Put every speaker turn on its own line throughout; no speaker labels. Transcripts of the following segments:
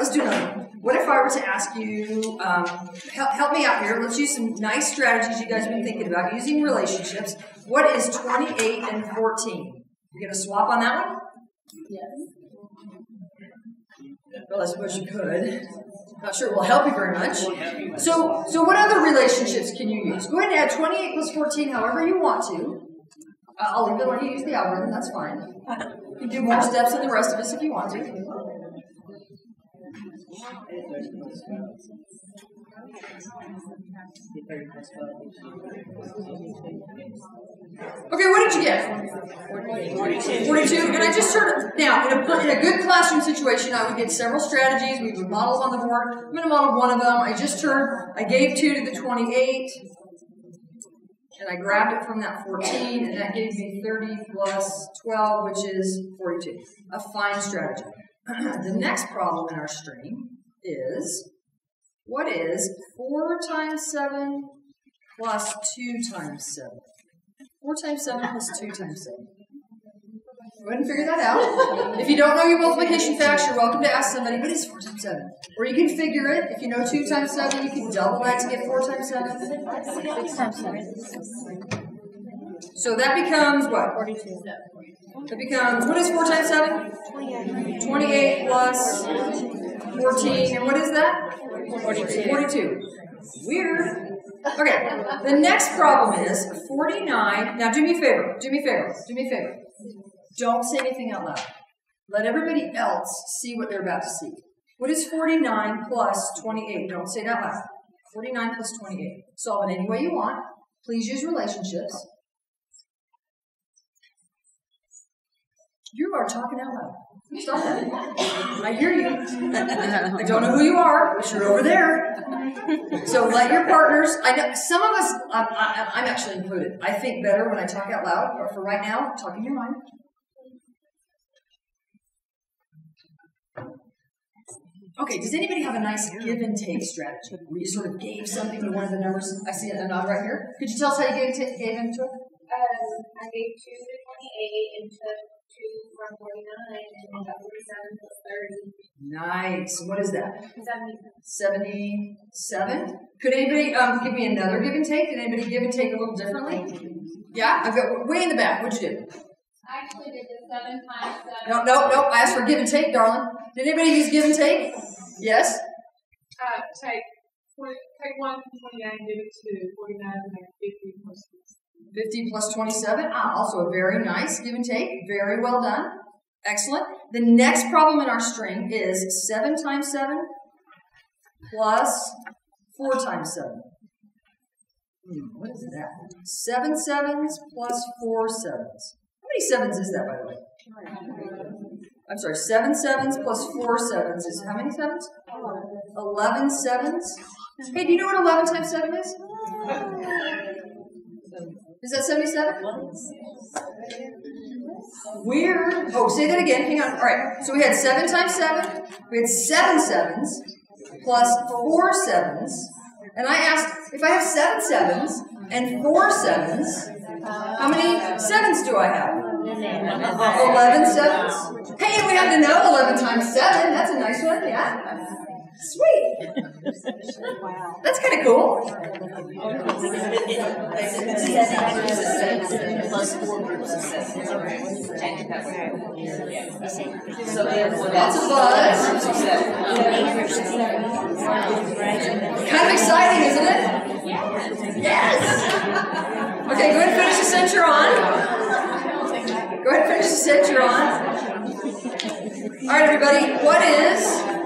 let's do another. What if I were to ask you, um, help, help me out here. Let's use some nice strategies you guys have been thinking about using relationships. What is 28 and 14? You gonna swap on that one?
Yes.
Well, I suppose you could. Not sure it will help you very much. So, so what other relationships can you use? Go ahead and add 28 plus 14 however you want to. Uh, I'll leave it when you use the algorithm, that's fine. You can do more steps than the rest of us if you want to. Okay, what did you get? 42. And I just of, now, in a, in a good classroom situation, I would get several strategies. We would model on the board. I'm going to model one of them. I just turned, I gave 2 to the 28, and I grabbed it from that 14, and that gave me 30 plus 12, which is 42. A fine strategy. the next problem in our string is, what is 4 times 7 plus 2 times 7? 4 times 7 plus 2 times 7. Go ahead and figure that out. If you don't know your multiplication facts, you're welcome to ask somebody, what is 4 times 7? Or you can figure it. If you know 2 times 7, you can double that to get 4 times 7.
6 times 7.
So that becomes what?
42.
It becomes, what is 4 times 7?
28.
28 plus 14. And what is that?
42.
42. Weird. Okay, the next problem is 49. Now do me a favor. Do me a favor. Do me a favor. Don't say anything out loud. Let everybody else see what they're about to see. What is 49 plus 28? Don't say it out loud. 49 plus 28. Solve it any way you want. Please use relationships. You are talking out loud. Stop that. I hear you. I don't know who you are, but you're over there. So let your partners. I know some of us. I'm, I, I'm actually included. I think better when I talk out loud, but for right now, talk in your mind. Okay, does anybody have a nice give and take strategy where you sort of gave something to one of the numbers? I see a nod right here. Could you tell us how you gave, t- gave and took?
Um, I gave two to twenty-eight and took two from forty-nine and then forty-seven plus.
Nice. What is that?
Seventy.
77. Could anybody um, give me another give and take? Did anybody give and take a little differently? Yeah? I've got way in the back. What'd you do?
I actually did the seven times seven.
No, no, no. I asked for give and take, darling. Did anybody use give and take? Yes?
Uh, take take one from twenty-nine, give it to forty-nine, and make fifty plus six.
50 plus 27. Ah, also a very nice give and take. Very well done. Excellent. The next problem in our string is 7 times 7 plus 4 times 7. Hmm, what is that? 7 sevens plus 4 sevens. How many sevens is that, by the way? I'm sorry, 7 sevens plus 4 sevens is how many sevens? 11 sevens. Hey, do you know what 11 times 7 is? Is that 77? Weird. Oh, say that again. Hang on. All right. So we had 7 times 7. We had 7 sevens plus 4 sevens. And I asked if I have 7 sevens and 4 sevens, how many sevens do I have? 11 sevens. Hey, we have to know 11 times 7. That's a nice one. Yeah. Sweet. That's kind of cool. That's a buzz. Kind of exciting, isn't it? Yes. Okay, go ahead and finish the you're on. Go ahead and finish the you're on. All right, everybody. What is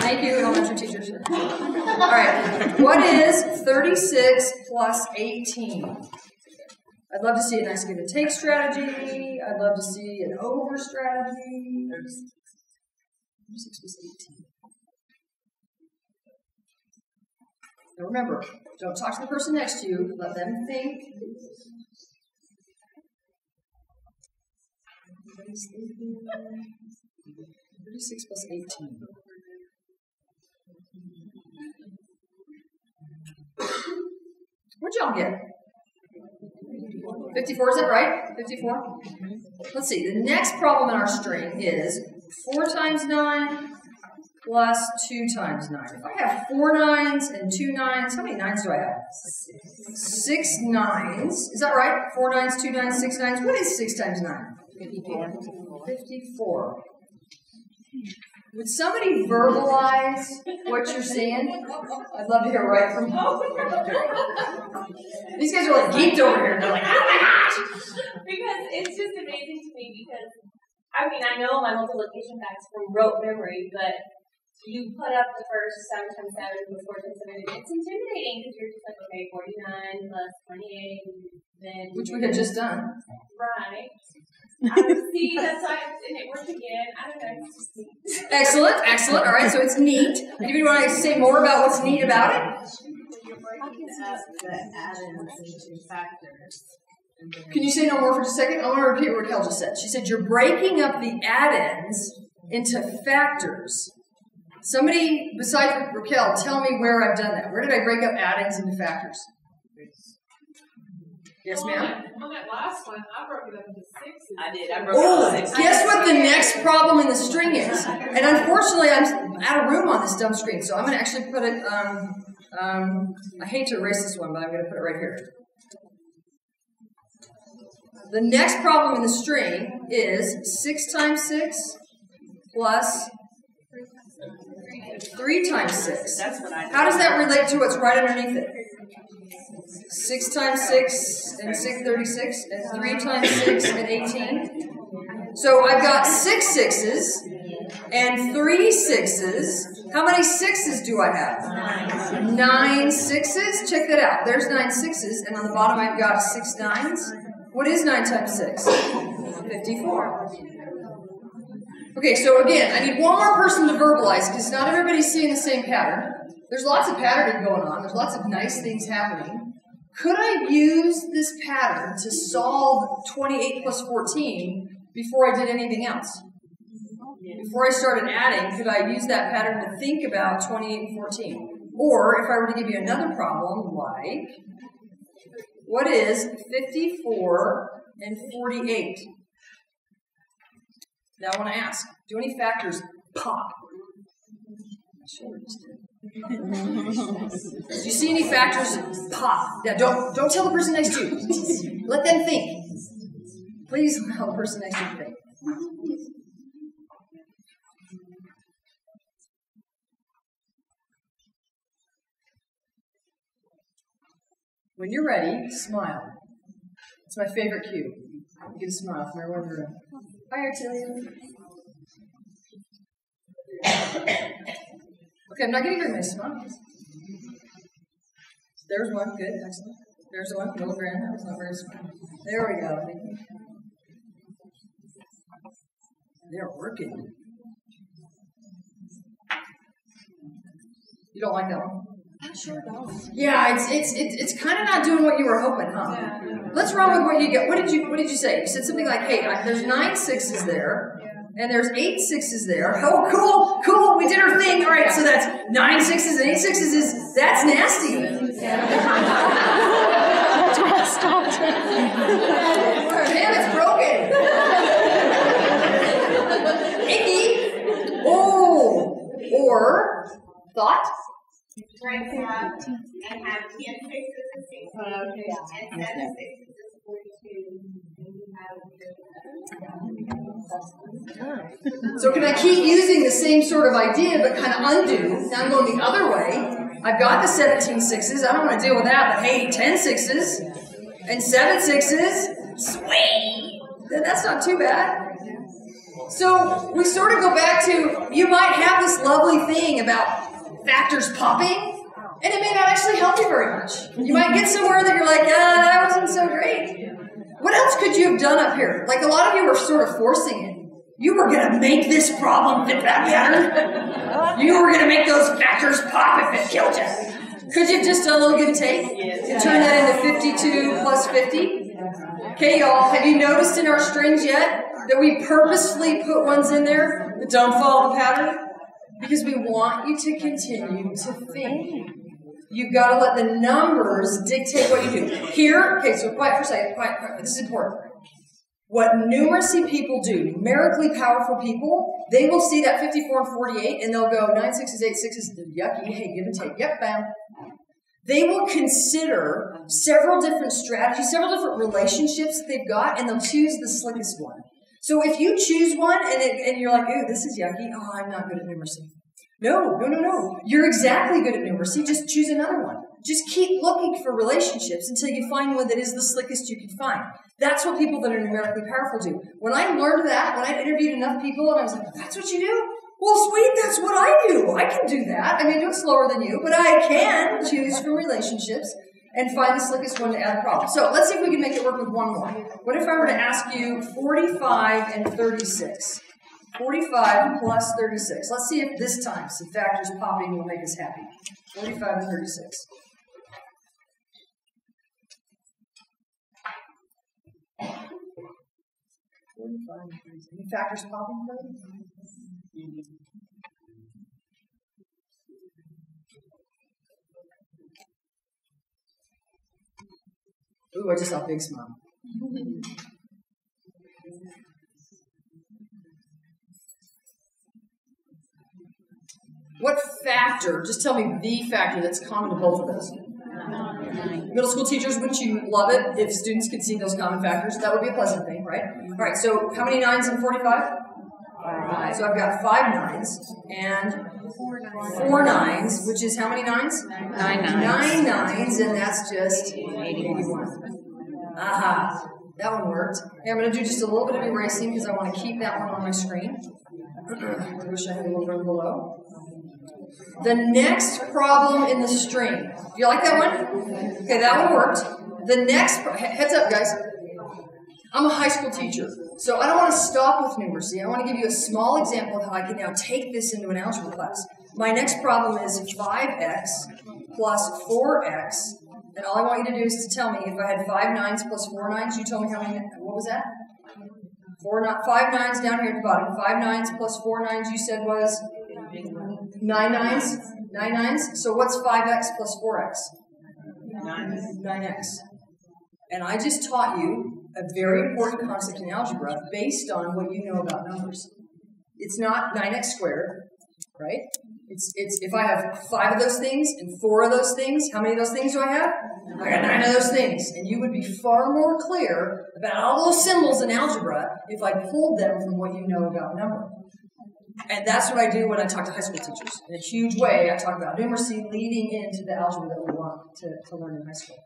Thank you, elementary teachers. All right. What is 36 plus 18? I'd love to see a nice give and take strategy. I'd love to see an over strategy. 36 plus 18. Now remember, don't talk to the person next to you. Let them think. 36 plus 18. What'd y'all get? 54, is that right? 54? Let's see, the next problem in our string is 4 times 9 plus 2 times 9. If I have 4 nines and 2 nines, how many nines do I have? 6 nines. Is that right? 4 nines, 2 nines, 6 nines. What is 6 times 9? 54. Would somebody verbalize what you're saying? I'd love to hear right from These guys are like geeked over here. They're like, oh my gosh!
Because it's just amazing to me because, I mean, I know my multiplication facts from rote memory, but you put up the first 7 times 7 plus 4 times 7, and it's intimidating because you're just like, okay, 49 plus 28, and then.
Which we had just done.
Right. I see, that's why, and it worked again. I don't know, it's just neat.
Excellent, excellent. All right, so it's neat. Anybody want to say more about what's neat about it?
the addends into factors.
Can you say no more for just a second? I want to repeat what Raquel just said. She said you're breaking up the addends into factors. Somebody besides Raquel, tell me where I've done that. Where did I break up addends into factors? Yes,
On
ma'am.
that- On that last one, I broke it up into sixes.
I did, I broke it
Oh,
up six.
guess what the next problem in the string is? And unfortunately, I'm out of room on this dumb screen, so I'm going to actually put it. Um, um, I hate to erase this one, but I'm going to put it right here. The next problem in the string is six times six plus three times six.
That's what I did.
How does that relate to what's right underneath it? Six times six and six thirty-six, and three times six and eighteen. So I've got six sixes and three sixes. How many sixes do I have? Nine sixes. Check that out. There's nine sixes, and on the bottom I've got six nines. What is nine times six? Fifty-four. Okay, so again, I need one more person to verbalize because not everybody's seeing the same pattern. There's lots of patterning going on. There's lots of nice things happening. Could I use this pattern to solve 28 plus 14 before I did anything else? Before I started adding, could I use that pattern to think about 28 and 14? Or if I were to give you another problem, like, what is 54 and 48? Now I want to ask, do any factors pop? Do you see any factors pop? Now don't don't tell the person next to you. Let them think. Please allow the person next to you think. When you're ready, smile. It's my favorite cue. You a smile from everyone in the room. Hi, Artelia. Okay, I'm not getting very many smiles. There's one, good, excellent. There's one, little grin, that was not very smile. There we go. They're working. You don't like that one? Yeah, it's it's it's, it's kind of not doing what you were hoping, huh? Let's run with what you get. What did you What did you say? You said something like, "Hey, there's nine sixes there, and there's eight sixes there. Oh, cool, cool. We did our thing. All right, so that's nine sixes and eight sixes. Is that's nasty? Damn, it's broken. Icky. Oh, or thought.
Right, so, and have ten sixes and oh, sixteen, and seven sixes is forty-two, and you have.
So can I keep using the same sort of idea but kind of undo? Now I'm going the other way. I've got the 17 sixes. I don't want to deal with that, but hey, 10 sixes and 7 sixes. Sweet! That's not too bad. So we sort of go back to you might have this lovely thing about factors popping, and it may not actually help you very much. You might get somewhere that you're like, ah, that wasn't so great. What else could you have done up here? Like a lot of you were sort of forcing it. You were going to make this problem fit that pattern. You were going to make those factors pop if it killed you. Could you just a little give and take and turn that into 52 plus 50? Okay, y'all, have you noticed in our strings yet that we purposely put ones in there that don't follow the pattern? Because we want you to continue to think. You've got to let the numbers dictate what you do. Here, okay, so quiet for a second, quiet, quiet, this is important. What numeracy people do, numerically powerful people, they will see that 54 and 48 and they'll go 9 sixes, 8 sixes, yucky, hey, give and take, yep, bam. They will consider several different strategies, several different relationships they've got, and they'll choose the slickest one. So if you choose one and, it, and you're like, ooh, this is yucky, oh, I'm not good at numeracy. No, no, no, no. You're exactly good at numeracy. Just choose another one. Just keep looking for relationships until you find one that is the slickest you can find. That's what people that are numerically powerful do. When I learned that, when I interviewed enough people and I was like, that's what you do? Well, sweet, that's what I do. I can do that. I may do it slower than you, but I can choose from relationships and find the slickest one to add a problem. So let's see if we can make it work with one more. What if I were to ask you 45 and 36? 45 plus 36. Let's see if this time some factors popping will make us happy. 45 and 36. Forty-five and 36. Any factors popping for you? Ooh, I just a big smile. What factor, just tell me the factor that's common to both of those. Middle school teachers, wouldn't you love it if students could see those common factors? That would be a pleasant thing, right? All right, so how many nines in 45? Five. So I've got five nines and four nines, which is how many nines?
Nine
Nine nines, and that's just 81. Aha, that one worked. Okay, I'm going to do just a little bit of erasing because I want to keep that one on my screen. I wish I had a little room below. The next problem in the string. Do you like that one? Okay, that one worked. The next, heads up, guys. I'm a high school teacher, so I don't want to stop with numeracy. I want to give you a small example of how I can now take this into an algebra class. My next problem is 5x plus 4x, and all I want you to do is to tell me if I had 5 nines plus 4 nines, You tell me how many. What was that? Four, not five nines down here at the bottom. Five nines plus four nines. You said was nine nines. Nine nines. So what's five x plus four x? Nine x. And I just taught you a very important concept in algebra based on what you know about numbers. It's not 9x squared, right? It's, it's if I have five of those things and four of those things, how many of those things do I have? I got nine of those things. And you would be far more clear about all those symbols in algebra if I pulled them from what you know about number. And that's what I do when I talk to high school teachers. In a huge way, I talk about numeracy leading into the algebra that we want to, to learn in high school.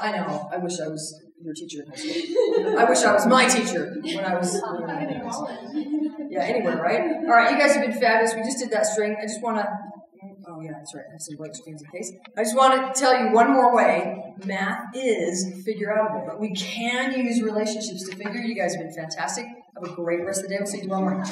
I know, I wish I was your teacher in high school. I wish I was my teacher when I was. In college. Yeah, anywhere, right? All right, you guys have been fabulous. We just did that string. I just want to. Oh, yeah, that's right. I have some blank screens in case. I just want to tell you one more way. Math is Figureoutable, but we can use relationships to figure. You guys have been fantastic. Have a great rest of the day. We'll see you tomorrow morning.